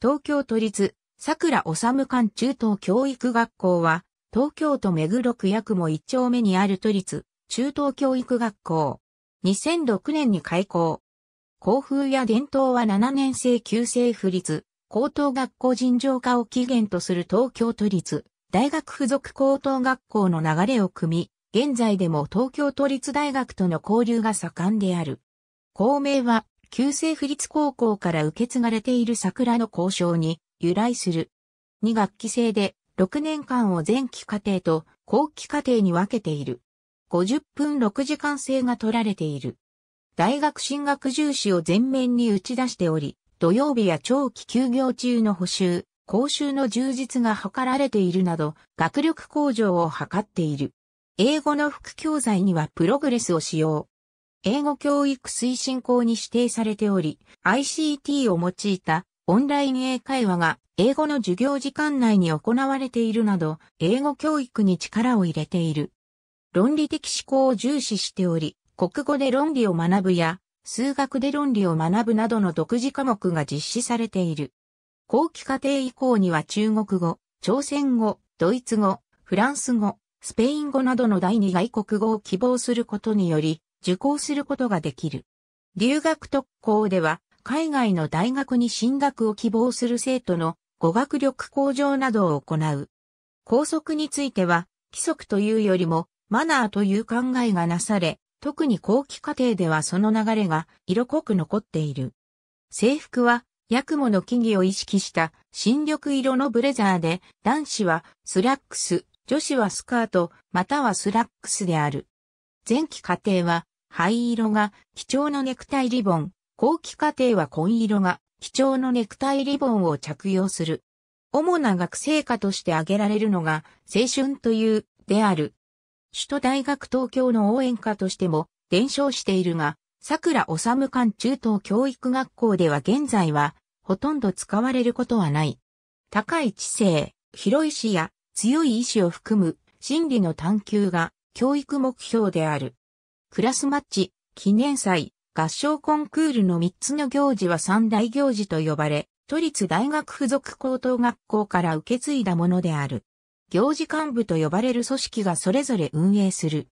東京都立桜治館中等教育学校は、東京都目黒区八雲一丁目にある都立中等教育学校。2006年に開校。校風や伝統は7年生旧制府立高等学校尋常化を起源とする東京都立大学附属高等学校の流れを組み、現在でも東京都立大学との交流が盛んである。校名は、旧制府立高校から受け継がれている桜の交渉に由来する。2学期制で6年間を前期課程と後期課程に分けている。50分6時間制が取られている。大学進学重視を前面に打ち出しており、土曜日や長期休業中の補修、講習の充実が図られているなど、学力向上を図っている。英語の副教材にはプログレスを使用。英語教育推進校に指定されており、ICT を用いたオンライン英会話が英語の授業時間内に行われているなど、英語教育に力を入れている。論理的思考を重視しており、国語で論理を学ぶや、数学で論理を学ぶなどの独自科目が実施されている。後期課程以降には中国語、朝鮮語、ドイツ語、フランス語、スペイン語などの第二外国語を希望することにより、受講することができる。留学特講では、海外の大学に進学を希望する生徒の語学力向上などを行う。校則については、規則というよりも、マナーという考えがなされ、特に後期課程ではその流れが色濃く残っている。制服はヤクモの木々を意識した新緑色のブレザーで、男子はスラックス、女子はスカート、またはスラックスである。前期課程は灰色が貴重なネクタイリボン、後期課程は紺色が貴重なネクタイリボンを着用する。主な学生科として挙げられるのが青春というである。首都大学東京の応援歌としても伝承しているが、桜治館中等教育学校では現在はほとんど使われることはない。高い知性、広い視野、強い意志を含む真理の探求が教育目標である。クラスマッチ、記念祭、合唱コンクールの3つの行事は三大行事と呼ばれ、都立大学附属高等学校から受け継いだものである。行事幹部と呼ばれる組織がそれぞれ運営する。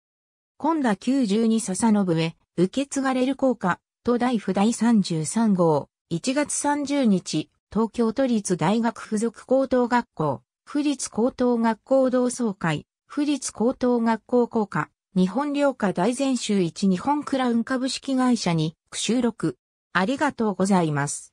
今田92笹信へ、受け継がれる校歌、都大府第33号、1月30日、東京都立大学附属高等学校、府立高等学校同窓会、府立高等学校校歌、日本領下大全集1日本クラウン株式会社に収録。ありがとうございます。